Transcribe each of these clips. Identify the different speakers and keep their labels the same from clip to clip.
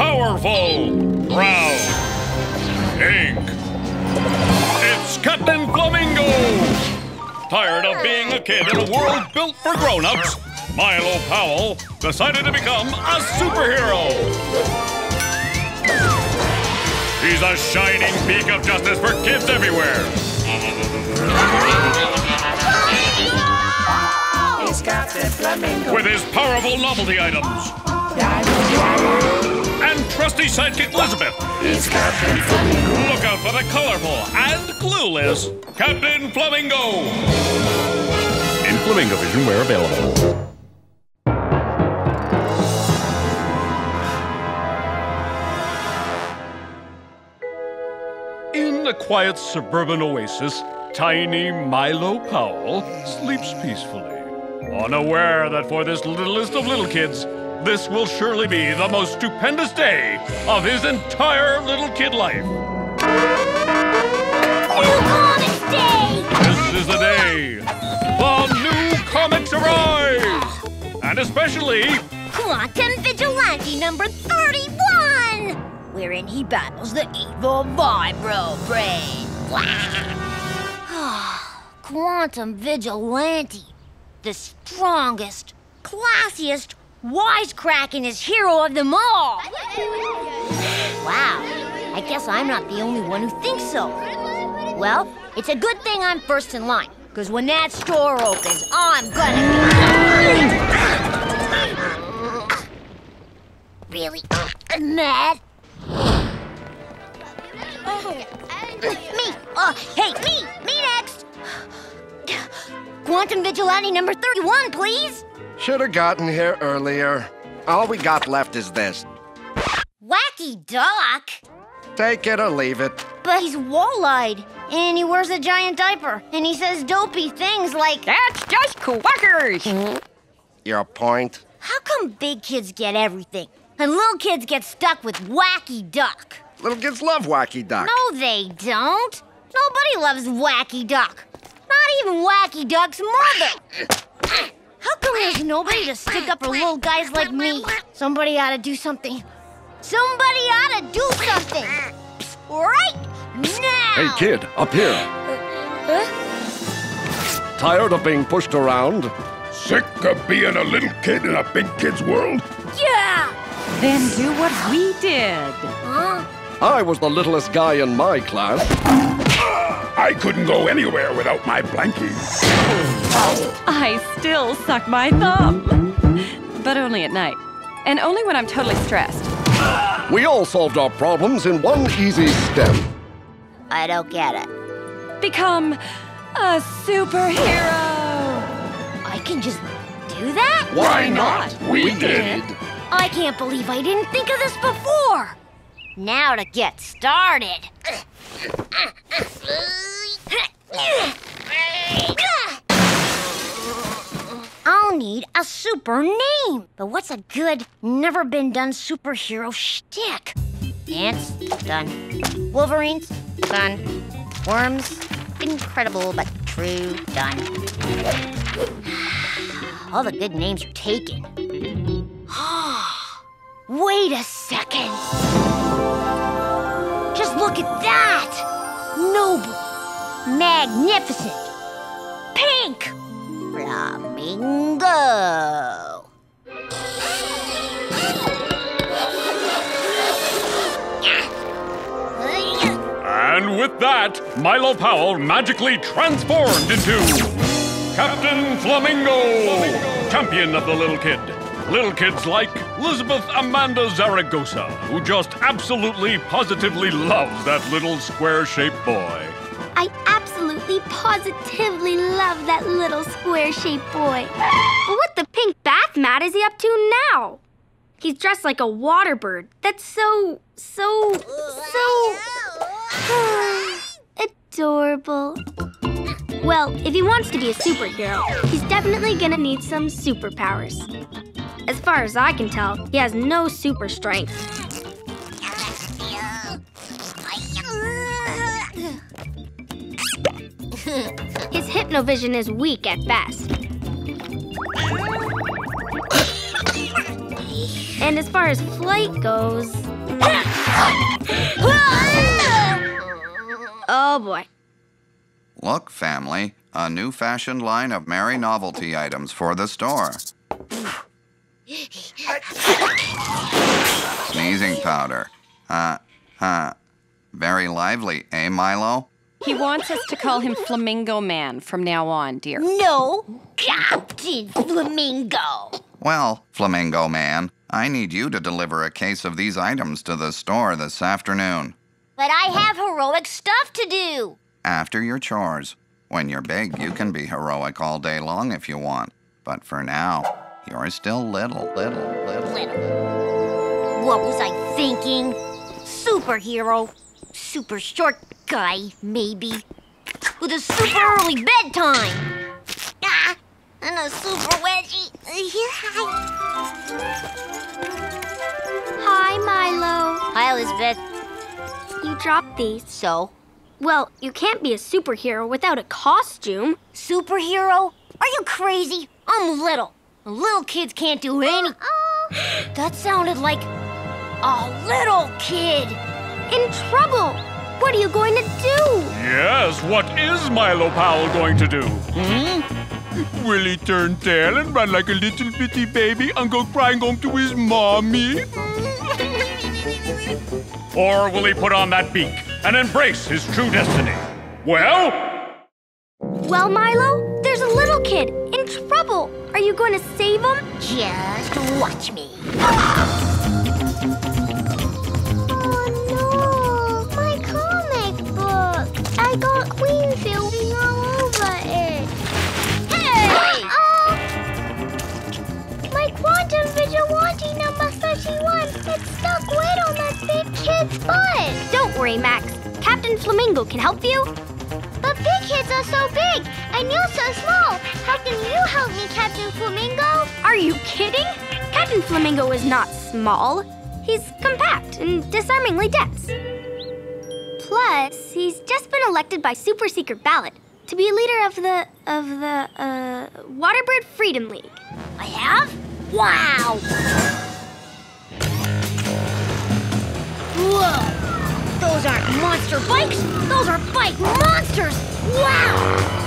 Speaker 1: powerful, proud, pink. It's Captain Flamingo! Tired of being a kid in a world built for grown-ups, Milo Powell decided to become a superhero. He's a shining beacon of justice for kids everywhere.
Speaker 2: He's Captain Flamingo.
Speaker 1: With his powerful novelty items. And trusty sidekick Lizbeth.
Speaker 2: He's Captain Flamingo.
Speaker 1: Look out for the colorful and clueless Captain Flamingo. In Flamingo Vision where available. In the quiet suburban oasis, tiny Milo Powell sleeps peacefully, unaware that for this littlest of little kids, this will surely be the most stupendous day of his entire little kid life.
Speaker 3: Comics Day!
Speaker 1: This is the day the new comics arise! And especially
Speaker 3: Quantum Vigilante number 31! Wherein he battles the evil Vibro Brain. Quantum Vigilante. The strongest, classiest, wisecrackingest hero of them all. Wow, I guess I'm not the only one who thinks so. Well, it's a good thing I'm first in line, because when that store opens, I'm gonna be. really mad. me! Uh, hey, me! Me next! Quantum Vigilante number 31, please!
Speaker 4: Should have gotten here earlier. All we got left is this.
Speaker 3: Wacky Duck!
Speaker 4: Take it or leave it.
Speaker 3: But he's wall-eyed, and he wears a giant diaper, and he says dopey things like,
Speaker 5: That's just quackers. Hmm?
Speaker 4: Your point?
Speaker 3: How come big kids get everything, and little kids get stuck with Wacky Duck?
Speaker 4: Little kids love Wacky Duck.
Speaker 3: No, they don't. Nobody loves Wacky Duck. Not even Wacky Duck's mother. How come there's nobody to stick up for little guys like me? Somebody ought to do something. Somebody ought to do something. Right now.
Speaker 4: Hey, kid, up here. Uh, Tired of being pushed around?
Speaker 6: Sick of being a little kid in a big kid's world?
Speaker 3: Yeah.
Speaker 5: Then do what we did.
Speaker 3: Huh?
Speaker 4: I was the littlest guy in my class.
Speaker 6: I couldn't go anywhere without my blankie.
Speaker 5: I still suck my thumb. But only at night. And only when I'm totally stressed.
Speaker 4: We all solved our problems in one easy step.
Speaker 3: I don't get it.
Speaker 5: Become a superhero.
Speaker 3: I can just do that?
Speaker 6: Why not? We did.
Speaker 3: I can't believe I didn't think of this before. Now to get started. I'll need a super name. But what's a good, never been done superhero shtick? Ants, done. Wolverines, done. Worms, incredible but true, done. All the good names are taken. Wait a second. Look at that! Noble, magnificent, pink, flamingo.
Speaker 1: And with that, Milo Powell magically transformed into Captain Flamingo, champion of the little kid. Little kids like Lizbeth Amanda Zaragoza, who just absolutely positively loves that little square shaped boy.
Speaker 7: I absolutely positively love that little square shaped boy. But what the pink bath mat is he up to now? He's dressed like a water bird. That's so, so, so adorable. Well, if he wants to be a superhero, he's definitely gonna need some superpowers. As far as I can tell, he has no super strength. His hypnovision is weak at best. And as far as flight goes, Oh boy.
Speaker 8: Look, family, a new fashioned line of merry novelty items for the store. Sneezing powder. Uh, huh. Very lively, eh, Milo?
Speaker 5: He wants us to call him Flamingo Man from now on, dear.
Speaker 3: No, Captain Flamingo.
Speaker 8: Well, Flamingo Man, I need you to deliver a case of these items to the store this afternoon.
Speaker 3: But I have heroic stuff to do.
Speaker 8: After your chores. When you're big, you can be heroic all day long if you want. But for now, you're still little, little, little.
Speaker 3: Little. What was I thinking? Superhero. Super short guy, maybe. With a super early bedtime. Ah, and a super wedgie.
Speaker 7: Hi, Milo.
Speaker 3: Hi, Lizbeth.
Speaker 7: You dropped these.
Speaker 3: So,
Speaker 7: Well, you can't be a superhero without a costume.
Speaker 3: superhero? Are you crazy? I'm little. Little kids can't do any. That sounded like a little kid.
Speaker 7: In trouble. What are you going to do?
Speaker 1: Yes, what is Milo Powell going to do? Hmm? Will he turn tail and run like a little bitty baby and go crying home to his mommy? Or will he put on that beak and embrace his true destiny? Well,
Speaker 7: Well, Milo, there's a little kid trouble. Are you going to save them?
Speaker 3: Just watch me.
Speaker 7: Help
Speaker 9: me, Captain Flamingo?
Speaker 7: Are you kidding? Captain Flamingo is not small. He's compact and disarmingly dense. Plus, he's just been elected by super secret ballot to be leader of the of the uh, Waterbird Freedom League.
Speaker 3: I have? Wow! Whoa! Those aren't monster bikes! Those are bike monsters! Wow!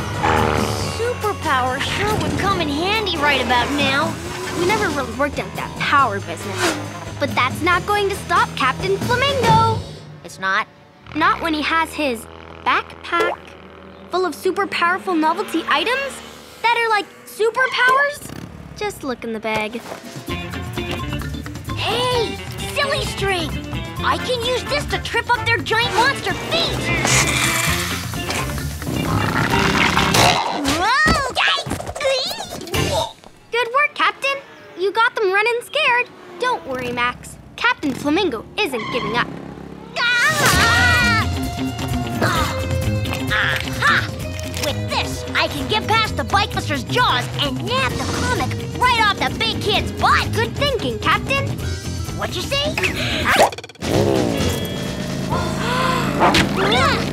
Speaker 3: Superpower sure would come in handy right about now.
Speaker 7: We never really worked out that power business. But that's not going to stop Captain Flamingo.
Speaker 3: It's not.
Speaker 7: Not when he has his backpack full of super powerful novelty items that are like superpowers. Just look in the bag.
Speaker 3: Hey! Silly string! I can use this to trip up their giant monster feet!
Speaker 7: You got them running scared. Don't worry, Max. Captain Flamingo isn't giving up.
Speaker 3: Ah! Aha! With this, I can get past the Bike Buster's jaws and nab the comic right off the big kid's butt.
Speaker 7: Good thinking, Captain.
Speaker 3: What'd you say? Now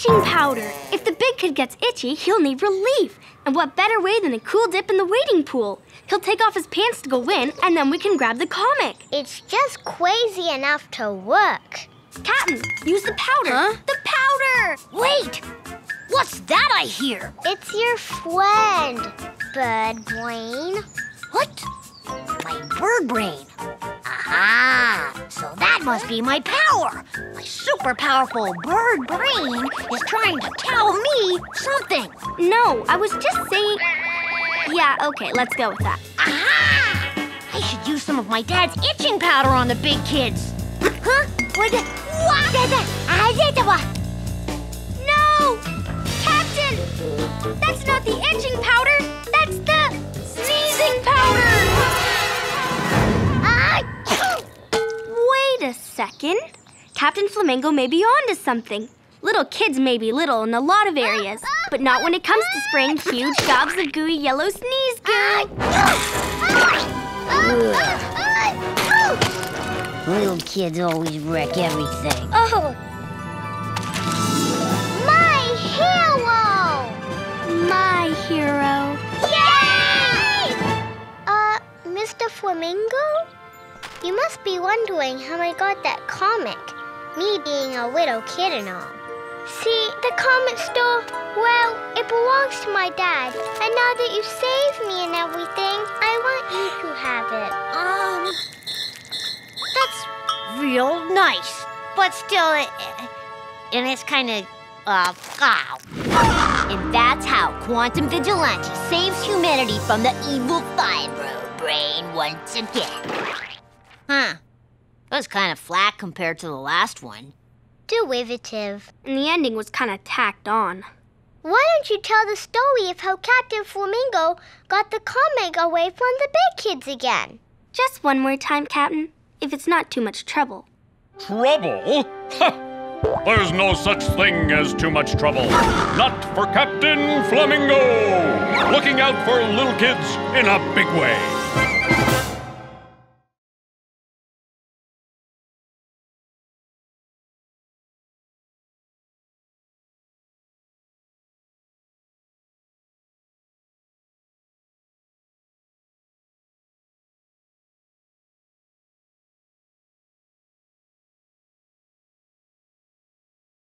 Speaker 7: itching powder. If the big kid gets itchy, he'll need relief. And what better way than a cool dip in the wading pool? He'll take off his pants to go in, and then we can grab the comic.
Speaker 9: It's just crazy enough to work.
Speaker 7: Captain, use the powder. The powder!
Speaker 3: Wait! What's that I hear?
Speaker 9: It's your friend, Bird Brain.
Speaker 3: What? My bird brain. Aha! So that must be my power. My super powerful bird brain is trying to tell me something.
Speaker 7: No, I was just saying. Yeah, okay, let's go with that.
Speaker 3: Aha! I should use some of my dad's itching powder on the big kids. Huh? What? the- What? Ah,
Speaker 7: No! Captain! That's not the itching powder! That's the sneezing powder! second. Captain Flamingo may be onto something. Little kids may be little in a lot of areas, but not when it comes to spraying huge gobs of gooey yellow sneeze goo.
Speaker 3: Little kids always wreck everything.
Speaker 9: Oh! My hero! My hero. Yay! Uh, Mr. Flamingo? You must be wondering how I got that comic. Me being a little kid and all. See, the comic store, well, it belongs to my dad. And now that you saved me and everything, I want you to have it.
Speaker 3: Um, that's real nice, but still, it, and it's kind of, uh, ow. And that's how Quantum Vigilante saves humanity from the evil Fibro Brain once again. Huh. That was kind of flat compared to the last one.
Speaker 9: Derivative.
Speaker 7: And the ending was kind of tacked on.
Speaker 9: Why don't you tell the story of how Captain Flamingo got the comic away from the big kids again?
Speaker 7: Just one more time, Captain, if it's not too much trouble.
Speaker 1: Trouble? Ha! There's no such thing as too much trouble. Not for Captain Flamingo! Looking out for little kids in a big way.